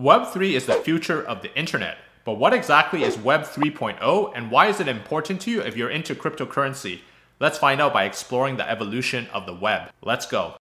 Web3 is the future of the internet. But what exactly is Web 3.0 and why is it important to you if you're into cryptocurrency? Let's find out by exploring the evolution of the web. Let's go.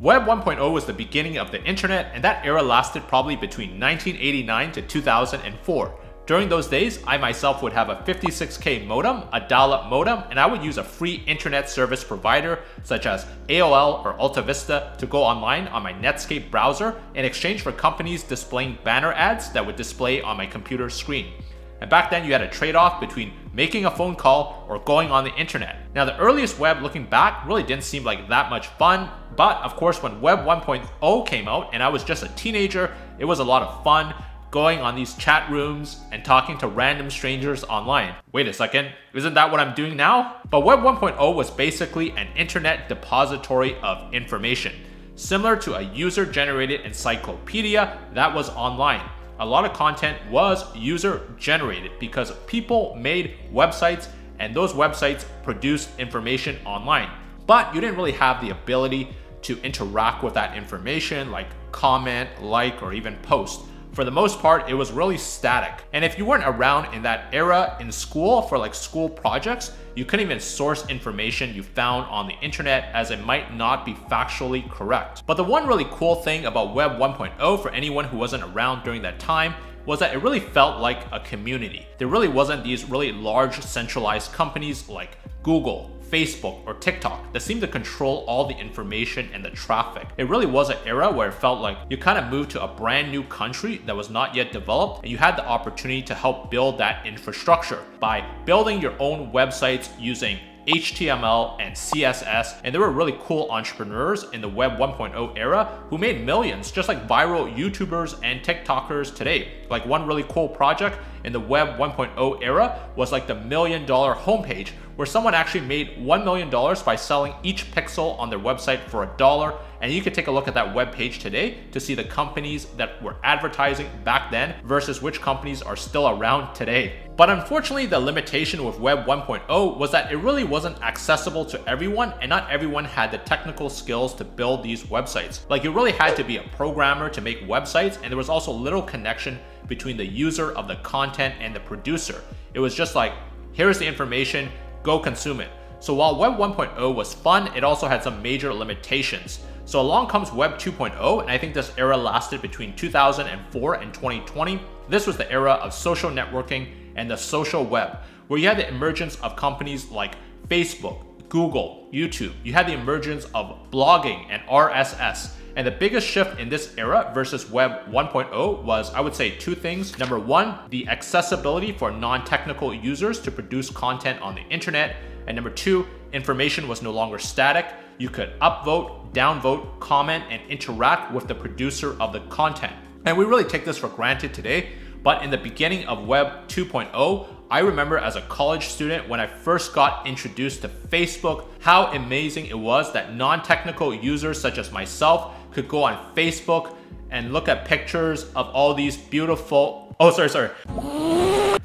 Web 1.0 was the beginning of the internet, and that era lasted probably between 1989 to 2004. During those days, I myself would have a 56k modem, a dial-up modem, and I would use a free internet service provider such as AOL or AltaVista to go online on my Netscape browser in exchange for companies displaying banner ads that would display on my computer screen. And back then you had a trade-off between making a phone call or going on the internet. Now the earliest web looking back really didn't seem like that much fun, but of course when Web 1.0 came out and I was just a teenager, it was a lot of fun going on these chat rooms and talking to random strangers online. Wait a second, isn't that what I'm doing now? But Web 1.0 was basically an internet depository of information, similar to a user generated encyclopedia that was online. A lot of content was user generated because people made websites and those websites produced information online. But you didn't really have the ability to interact with that information like comment, like, or even post. For the most part, it was really static. And if you weren't around in that era in school for like school projects, you couldn't even source information you found on the internet as it might not be factually correct. But the one really cool thing about Web 1.0 for anyone who wasn't around during that time was that it really felt like a community. There really wasn't these really large centralized companies like Google, Facebook, or TikTok that seemed to control all the information and the traffic. It really was an era where it felt like you kind of moved to a brand new country that was not yet developed and you had the opportunity to help build that infrastructure by building your own websites using HTML and CSS, and there were really cool entrepreneurs in the Web 1.0 era who made millions, just like viral YouTubers and TikTokers today. Like one really cool project in the Web 1.0 era was like the million dollar homepage, where someone actually made $1 million by selling each pixel on their website for a dollar. And you can take a look at that web page today to see the companies that were advertising back then versus which companies are still around today. But unfortunately, the limitation with Web 1.0 was that it really wasn't accessible to everyone, and not everyone had the technical skills to build these websites. Like, you really had to be a programmer to make websites, and there was also little connection between the user of the content and the producer. It was just like, here's the information, go consume it. So while Web 1.0 was fun, it also had some major limitations. So along comes Web 2.0, and I think this era lasted between 2004 and 2020. This was the era of social networking and the social web, where you had the emergence of companies like Facebook, Google, YouTube. You had the emergence of blogging and RSS. And the biggest shift in this era versus Web 1.0 was, I would say, two things. Number one, the accessibility for non technical users to produce content on the internet. And number two, information was no longer static. You could upvote, downvote, comment, and interact with the producer of the content. And we really take this for granted today. But in the beginning of Web 2.0, I remember as a college student when I first got introduced to Facebook, how amazing it was that non technical users such as myself could go on Facebook and look at pictures of all these beautiful. Oh, sorry, sorry.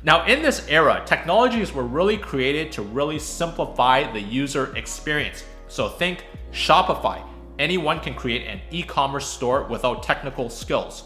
Now, in this era, technologies were really created to really simplify the user experience. So think Shopify. Anyone can create an e commerce store without technical skills.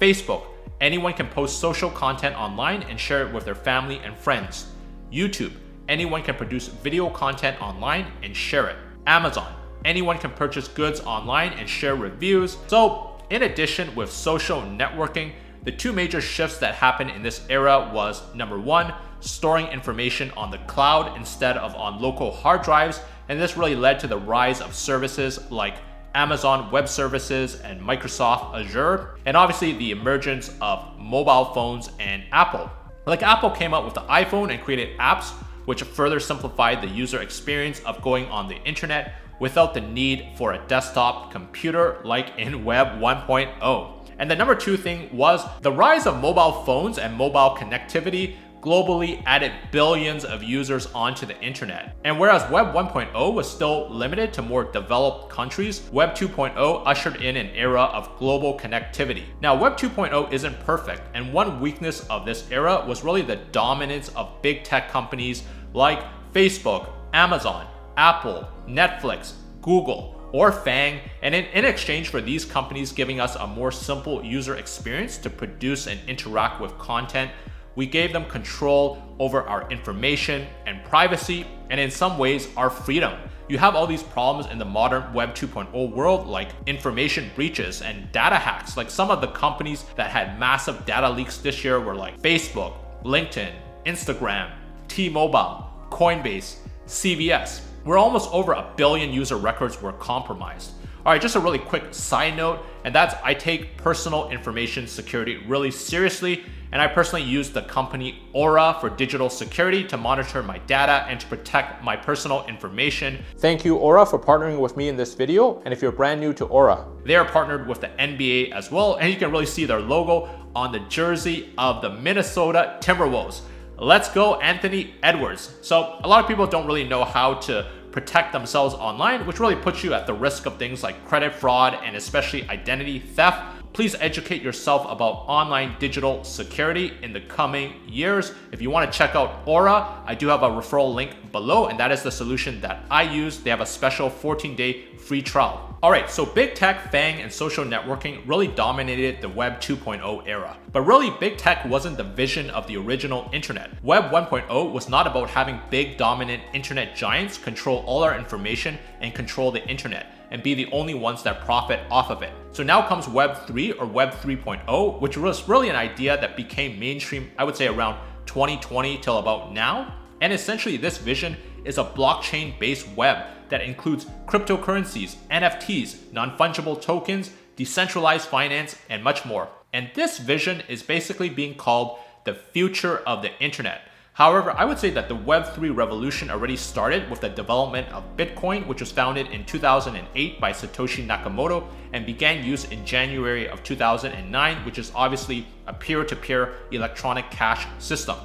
Facebook. Anyone can post social content online and share it with their family and friends. YouTube. Anyone can produce video content online and share it. Amazon anyone can purchase goods online and share reviews. So, in addition, with social networking, the two major shifts that happened in this era was number one, storing information on the cloud instead of on local hard drives, and this really led to the rise of services like Amazon Web Services and Microsoft Azure, and obviously the emergence of mobile phones and Apple. Like Apple came out with the iPhone and created apps which further simplified the user experience of going on the internet without the need for a desktop computer like in Web 1.0. And the number two thing was the rise of mobile phones and mobile connectivity globally added billions of users onto the internet. And whereas Web 1.0 was still limited to more developed countries, Web 2.0 ushered in an era of global connectivity. Now, Web 2.0 isn't perfect, and one weakness of this era was really the dominance of big tech companies like Facebook, Amazon, Apple, Netflix, Google, or Fang, and in, exchange for these companies giving us a more simple user experience to produce and interact with content, we gave them control over our information and privacy, and in some ways, our freedom. You have all these problems in the modern Web 2.0 world, like information breaches and data hacks. Like some of the companies that had massive data leaks this year were like Facebook, LinkedIn, Instagram, T Mobile, Coinbase, CVS where almost over a billion user records were compromised. All right, just a really quick side note, and that's I take personal information security really seriously, and I personally use the company Aura for digital security to monitor my data and to protect my personal information. Thank you, Aura, for partnering with me in this video. And if you're brand new to Aura, they are partnered with the NBA as well, and you can really see their logo on the jersey of the Minnesota Timberwolves. Let's go, Anthony Edwards. So a lot of people don't really know how to protect themselves online, which really puts you at the risk of things like credit fraud and especially identity theft. Please educate yourself about online digital security in the coming years. If you want to check out Aura, I do have a referral link below, and that is the solution that I use. They have a special 14 day free trial. All right, so big tech, FANG, and social networking really dominated the Web 2.0 era. But really, big tech wasn't the vision of the original internet. Web 1.0 was not about having big dominant internet giants control all our information and control the internet and be the only ones that profit off of it. So now comes Web 3 or Web 3.0, which was really an idea that became mainstream, I would say around 2020 till about now. And essentially this vision is a blockchain based web that includes cryptocurrencies, NFTs, non fungible tokens, decentralized finance, and much more. And this vision is basically being called the future of the internet. However, I would say that the Web3 revolution already started with the development of Bitcoin, which was founded in 2008 by Satoshi Nakamoto and began use in January of 2009, which is obviously a peer to peer electronic cash system.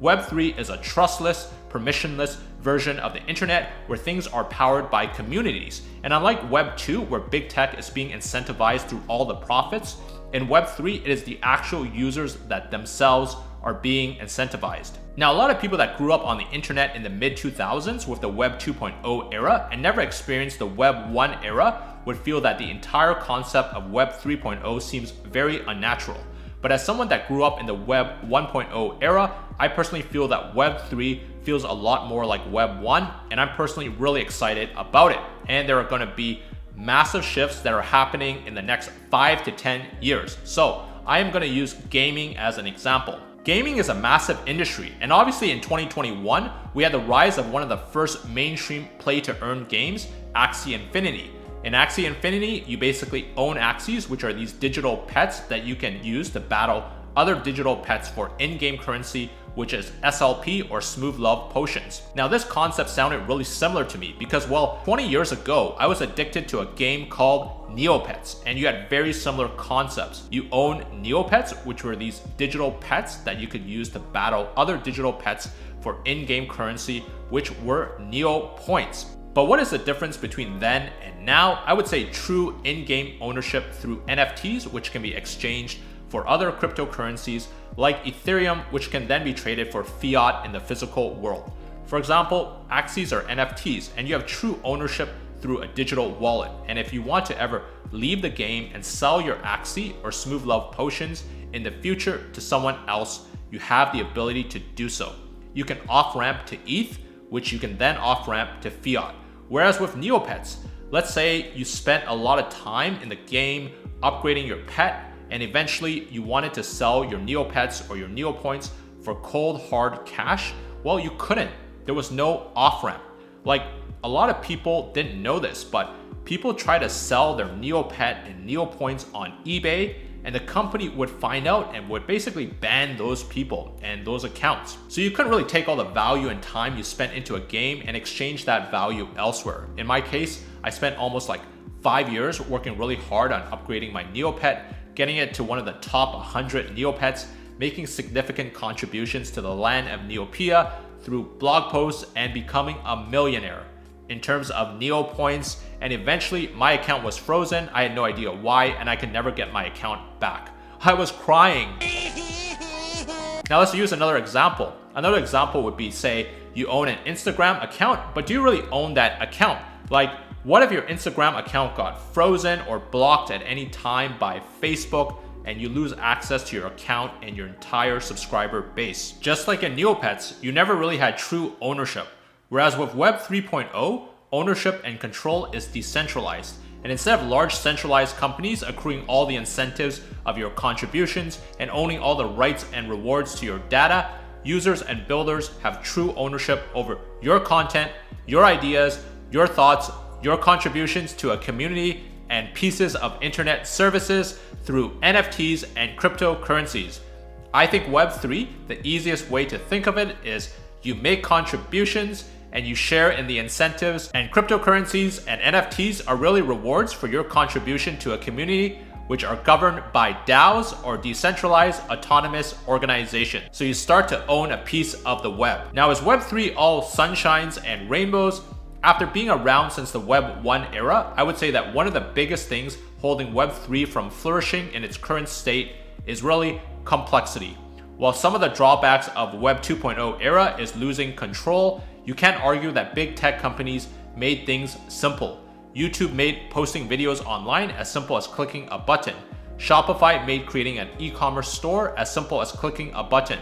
Web3 is a trustless, permissionless version of the internet where things are powered by communities. And unlike Web 2, where big tech is being incentivized through all the profits, in Web 3, it is the actual users that themselves are being incentivized. Now, a lot of people that grew up on the internet in the mid 2000s with the Web 2.0 era and never experienced the Web 1 era would feel that the entire concept of Web 3.0 seems very unnatural. But as someone that grew up in the Web 1.0 era, I personally feel that Web 3 feels a lot more like Web 1, and I'm personally really excited about it. And there are going to be massive shifts that are happening in the next 5 to 10 years. So I am going to use gaming as an example. Gaming is a massive industry, and obviously in 2021, we had the rise of one of the first mainstream play to earn games, Axie Infinity. In Axie Infinity, you basically own Axies, which are these digital pets that you can use to battle other digital pets for in-game currency, which is SLP or Smooth Love Potions. Now this concept sounded really similar to me because well, 20 years ago, I was addicted to a game called Neopets, and you had very similar concepts. You own Neopets, which were these digital pets that you could use to battle other digital pets for in-game currency, which were Neo Points. But what is the difference between then and now? I would say true in-game ownership through NFTs, which can be exchanged for other cryptocurrencies like Ethereum, which can then be traded for fiat in the physical world. For example, Axies are NFTs, and you have true ownership through a digital wallet. And if you want to ever leave the game and sell your Axie or Smooth Love potions in the future to someone else, you have the ability to do so. You can off ramp to ETH, which you can then off ramp to fiat. Whereas with Neopets, let's say you spent a lot of time in the game upgrading your pet and eventually you wanted to sell your Neopets or your Neopoints for cold hard cash, well, you couldn't. There was no off ramp. Like a lot of people didn't know this, but people try to sell their Neopet and Neopoints on eBay and the company would find out and would basically ban those people and those accounts. So you couldn't really take all the value and time you spent into a game and exchange that value elsewhere. In my case, I spent almost like five years working really hard on upgrading my Neopet, getting it to one of the top 100 Neopets, making significant contributions to the land of Neopia through blog posts and becoming a millionaire in terms of Neo points, and eventually my account was frozen. I had no idea why, and I could never get my account back. I was crying. Now let's use another example. Another example would be say you own an Instagram account, but do you really own that account? Like What if your Instagram account got frozen or blocked at any time by Facebook and you lose access to your account and your entire subscriber base? Just like in Neopets, you never really had true ownership. Whereas with Web 3.0, ownership and control is decentralized. And instead of large centralized companies accruing all the incentives of your contributions and owning all the rights and rewards to your data, users and builders have true ownership over your content, your ideas, your thoughts, your contributions to a community, and pieces of internet services through NFTs and cryptocurrencies. I think Web3, the easiest way to think of it is you make contributions and you share in the incentives, and cryptocurrencies and NFTs are really rewards for your contribution to a community which are governed by DAOs or decentralized autonomous organizations. So you start to own a piece of the web. Now, is Web3 all sunshines and rainbows? After being around since the Web 1 era, I would say that one of the biggest things holding Web3 from flourishing in its current state is really complexity. While some of the drawbacks of Web 2.0 era is losing control, you can't argue that big tech companies made things simple. YouTube made posting videos online as simple as clicking a button. Shopify made creating an e-commerce store as simple as clicking a button.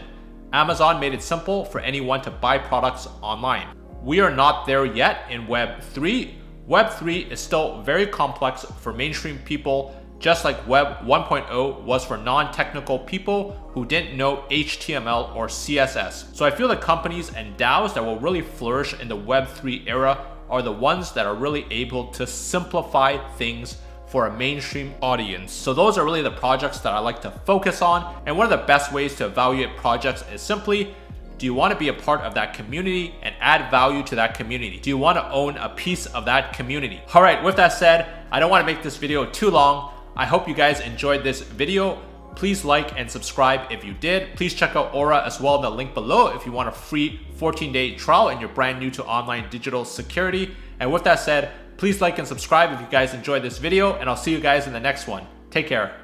Amazon made it simple for anyone to buy products online. We are not there yet in Web 3. Web 3 is still very complex for mainstream people, just like Web 1.0 was for non-technical people who didn't know HTML or CSS. So I feel the companies and DAOs that will really flourish in the Web 3 era are the ones that are really able to simplify things for a mainstream audience. So those are really the projects that I like to focus on. And one of the best ways to evaluate projects is simply, do you want to be a part of that community and add value to that community? Do you want to own a piece of that community? All right, with that said, I don't want to make this video too long. I hope you guys enjoyed this video. Please like and subscribe if you did. Please check out Aura as well in the link below if you want a free 14-day trial and you're brand new to online digital security. And with that said, please like and subscribe if you guys enjoyed this video and I'll see you guys in the next one. Take care.